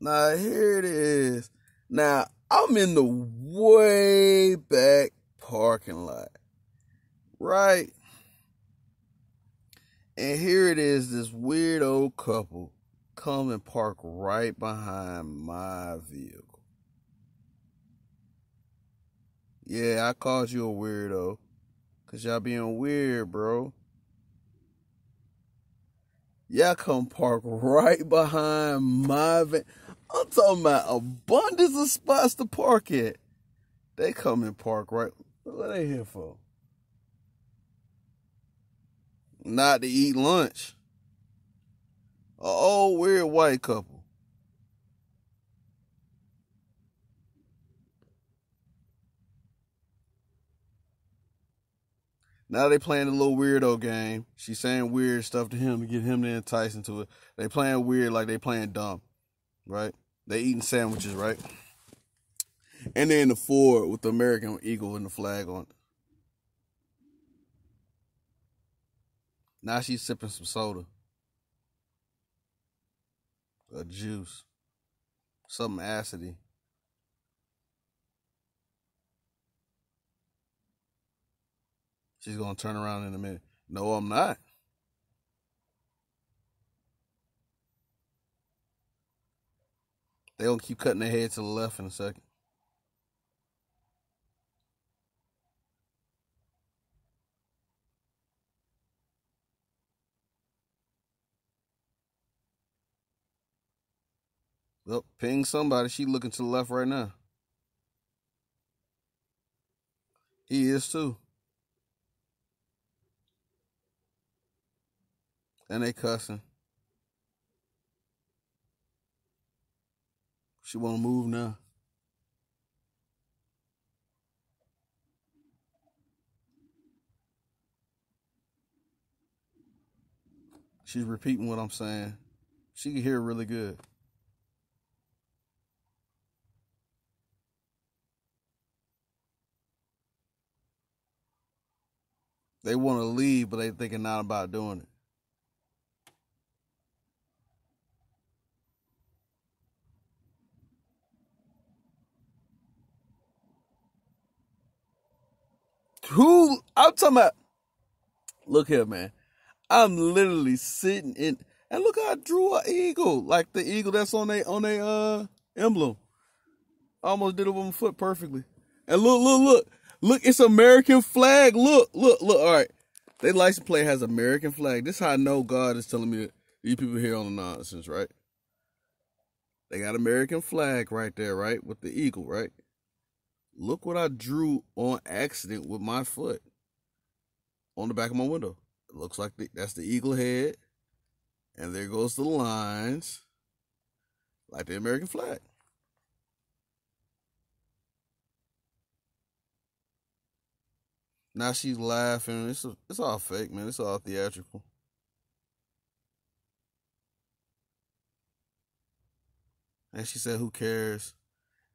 Now here it is. Now I'm in the way back parking lot. Right? And here it is, this weird old couple come and park right behind my vehicle. Yeah, I called you a weirdo. Cause y'all being weird, bro. Y'all come park right behind my van. I'm talking about abundance of spots to park at. They come and park right. What are they here for? Not to eat lunch. A old weird white couple. Now they playing a little weirdo game. She's saying weird stuff to him to get him to entice into it. They playing weird like they playing dumb, right? They eating sandwiches, right? And they're in the Ford with the American Eagle and the flag on it. Now she's sipping some soda. A juice. Something acidy. She's gonna turn around in a minute. No, I'm not. They gonna keep cutting their head to the left in a second. Look, ping somebody. She looking to the left right now. He is too. And they cussing. She want to move now. She's repeating what I'm saying. She can hear really good. They want to leave, but they thinking not about doing it. Who I'm talking about? Look here, man. I'm literally sitting in, and look, how I drew an eagle, like the eagle that's on a on a uh emblem. almost did it with my foot perfectly. And look, look, look. Look, it's American flag. Look, look, look. All right. They license plate has American flag. This is how I know God is telling me that these people here on the nonsense, right? They got American flag right there, right? With the eagle, right? Look what I drew on accident with my foot on the back of my window. It looks like the, that's the eagle head. And there goes the lines like the American flag. Now she's laughing. It's a, it's all fake, man. It's all theatrical. And she said, "Who cares?"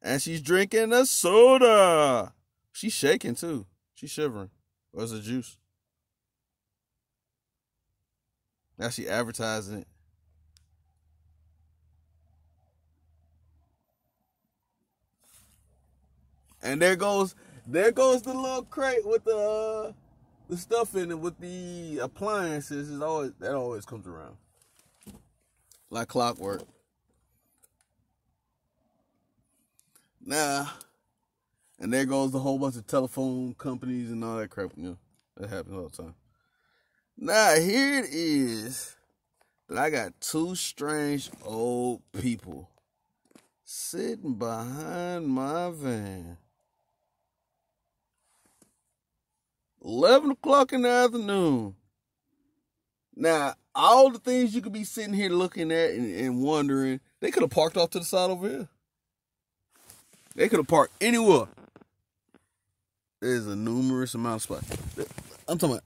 And she's drinking a soda. She's shaking too. She's shivering. Or is it juice? Now she advertising it. And there goes there goes the little crate with the uh, the stuff in it with the appliances. Is always that always comes around like clockwork. Now, and there goes the whole bunch of telephone companies and all that crap. You know, that happens all the time. Now here it is that I got two strange old people sitting behind my van. 11 o'clock in the afternoon. Now, all the things you could be sitting here looking at and, and wondering, they could have parked off to the side over here. They could have parked anywhere. There's a numerous amount of spots. I'm talking about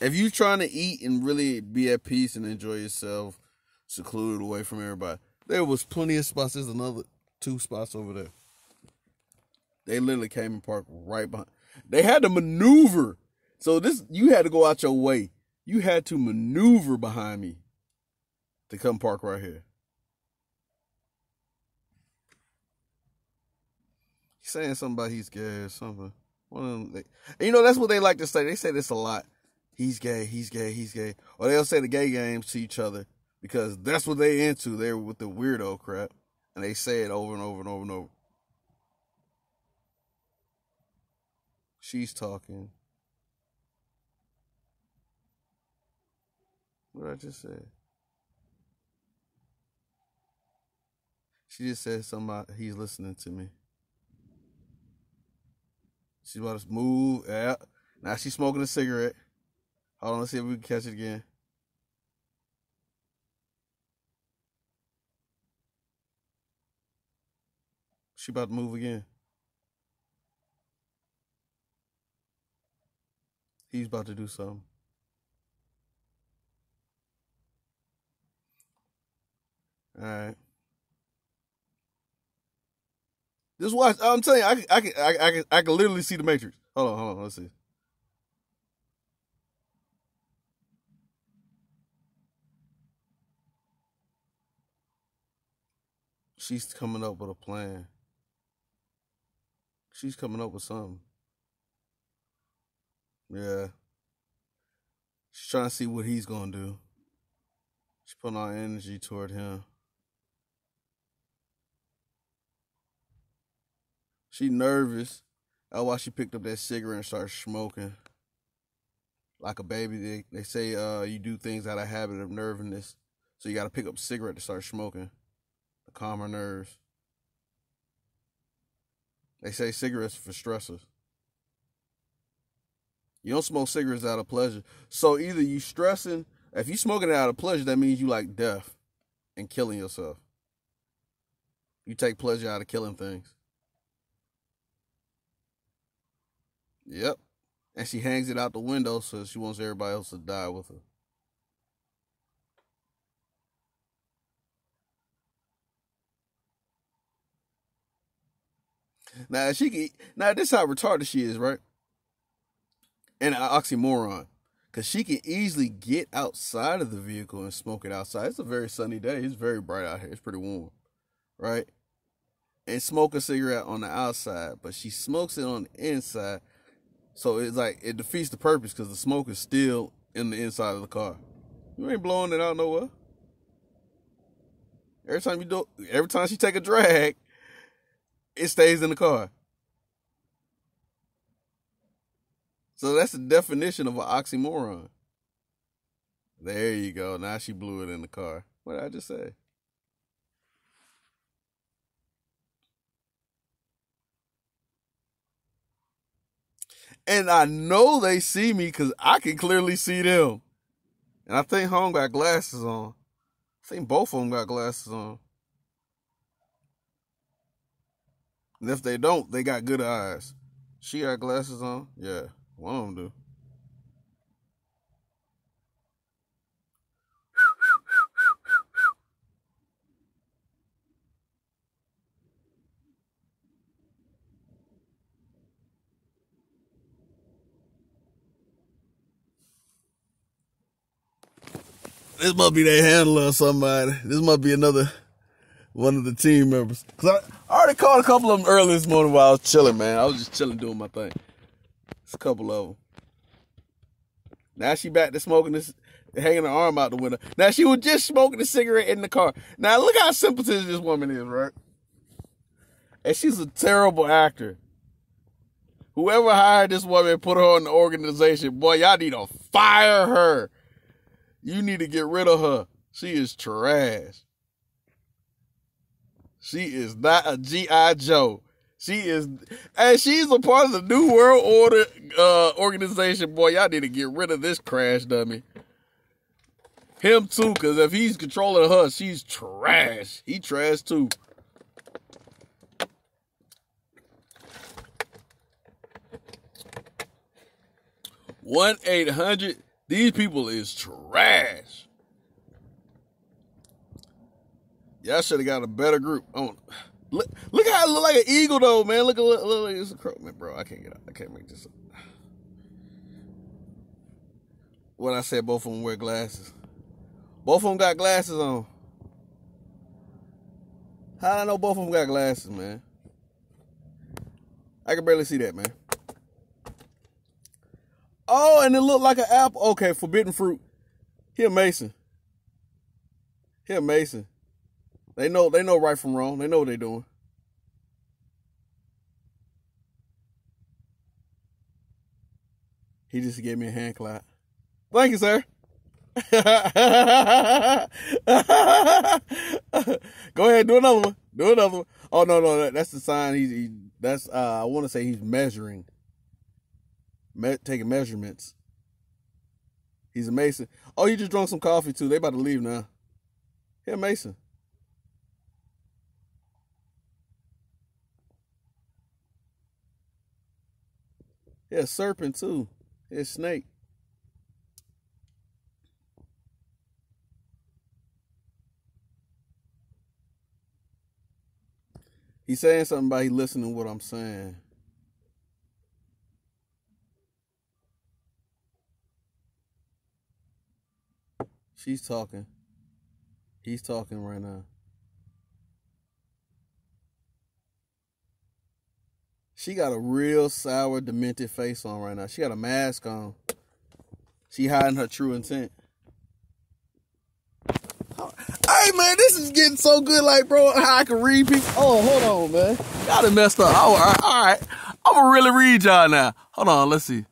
if you're trying to eat and really be at peace and enjoy yourself, secluded away from everybody, there was plenty of spots. There's another two spots over there. They literally came and parked right behind. They had to maneuver. So this you had to go out your way. You had to maneuver behind me to come park right here. Saying something about he's gay or something. One of them, they, you know, that's what they like to say. They say this a lot. He's gay, he's gay, he's gay. Or they'll say the gay games to each other because that's what they into. They're with the weirdo crap. And they say it over and over and over and over. She's talking. What did I just say? She just said something about he's listening to me. She's about to move. Yeah. Now she's smoking a cigarette. Hold on, let's see if we can catch it again. She about to move again. He's about to do something. All right. Just watch. I'm telling you, I can, I can, I, I can, I can literally see the Matrix. Hold on, hold on. Let's see. She's coming up with a plan. She's coming up with something. Yeah. She's trying to see what he's gonna do. She's putting all energy toward him. She nervous. That's why she picked up that cigarette and started smoking. Like a baby. They they say uh you do things out of habit of nervousness. So you gotta pick up a cigarette to start smoking. To calm her nerves. They say cigarettes for stressors. You don't smoke cigarettes out of pleasure. So either you stressing, if you smoking it out of pleasure, that means you like death and killing yourself. You take pleasure out of killing things. Yep. And she hangs it out the window so she wants everybody else to die with her. Now she can. Now this how retarded she is, right? and an oxymoron because she can easily get outside of the vehicle and smoke it outside. It's a very sunny day. It's very bright out here. It's pretty warm, right? And smoke a cigarette on the outside, but she smokes it on the inside. So it's like it defeats the purpose because the smoke is still in the inside of the car. You ain't blowing it out nowhere. Every time you do, every time she take a drag, it stays in the car. So that's the definition of an oxymoron. There you go. Now she blew it in the car. What did I just say? And I know they see me because I can clearly see them. And I think home got glasses on. I think both of them got glasses on. And if they don't, they got good eyes. She got glasses on? Yeah. One of them do. This must be their handler or somebody. This must be another one of the team members. Cause I, I already called a couple of them early this morning while I was chilling, man. I was just chilling doing my thing. It's a couple of them. Now she back to smoking this, hanging her arm out the window. Now she was just smoking a cigarette in the car. Now look how simpleton this woman is, right? And she's a terrible actor. Whoever hired this woman put her in the organization, boy, y'all need to fire her. You need to get rid of her. She is trash. She is not a G.I. Joe. She is, and she's a part of the New World Order uh, organization. Boy, y'all need to get rid of this crash dummy. Him too, because if he's controlling her, she's trash. He trash too. One eight hundred. These people is trash. Y'all should have got a better group. Oh. Look, look how it look like an eagle though, man. Look look, look like it's a crow, man, bro. I can't get out. I can't make this up. When I said both of them wear glasses, both of them got glasses on. How I know both of them got glasses, man? I can barely see that, man. Oh, and it looked like an apple. Okay, forbidden fruit. Here, Mason. Here, Mason. They know they know right from wrong. They know what they're doing. He just gave me a hand clap. Thank you, sir. Go ahead, do another one. Do another one. Oh no, no, that's the sign. He's he, that's uh, I want to say he's measuring, me- taking measurements. He's a mason. Oh, he just drunk some coffee too. They about to leave now. Yeah, Mason. Yeah, serpent too. Yeah, snake. He's saying something about he listening to what I'm saying. She's talking. He's talking right now. She got a real sour, demented face on right now. She got a mask on. She hiding her true intent. Hey man, this is getting so good, like bro, how I can read people. Oh, hold on, man. Y'all done messed up. All right, all right. I'm gonna really read y'all now. Hold on, let's see.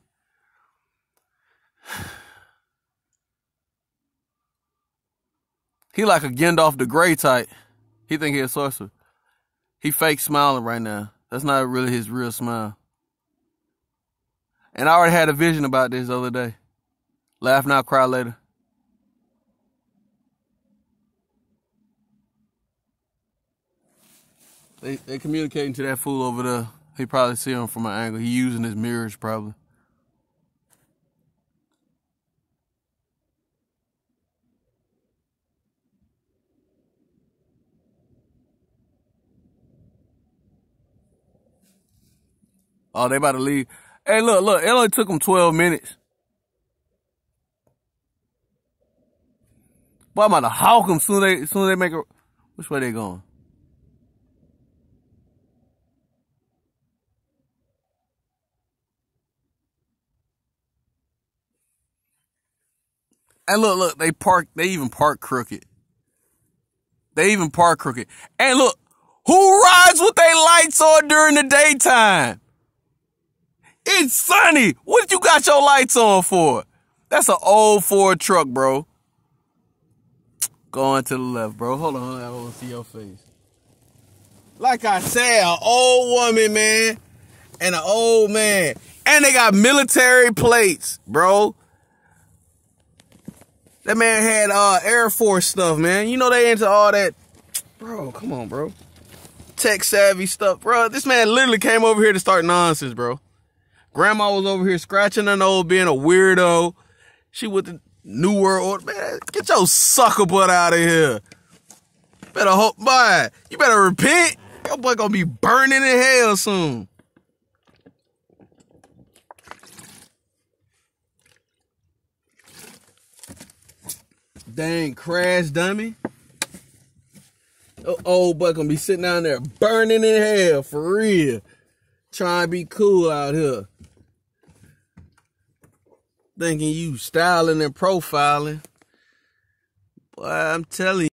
He like a Gandalf the Grey type. He think he a sorcerer. He fake smiling right now. That's not really his real smile. And I already had a vision about this the other day. Laugh now, cry later. They they communicating to that fool over there. He probably see him from an angle. He using his mirrors probably. Oh, they about to leave. Hey, look, look. It only took them 12 minutes. Boy, I'm about to hawk them soon they, soon they make a... Which way they going? And look, look, they park, they even park crooked. They even park crooked. And look, who rides with their lights on during the daytime? It's sunny. What you got your lights on for? That's an old Ford truck, bro. Going to the left, bro. Hold on, I want to see your face. Like I said, an old woman, man, and an old man. And they got military plates, bro. That man had uh Air Force stuff, man. You know they into all that. Bro, come on, bro. Tech savvy stuff, bro. This man literally came over here to start nonsense, bro. Grandma was over here scratching her nose, being a weirdo. She with the New World. Man, get your sucker butt out of here. Better hope, boy. You better repent. Your boy gonna be burning in hell soon. Dang crash dummy. Oh, old boy gonna be sitting down there burning in hell for real. Trying to be cool out here. Thinking you styling and profiling. Boy, I'm telling you.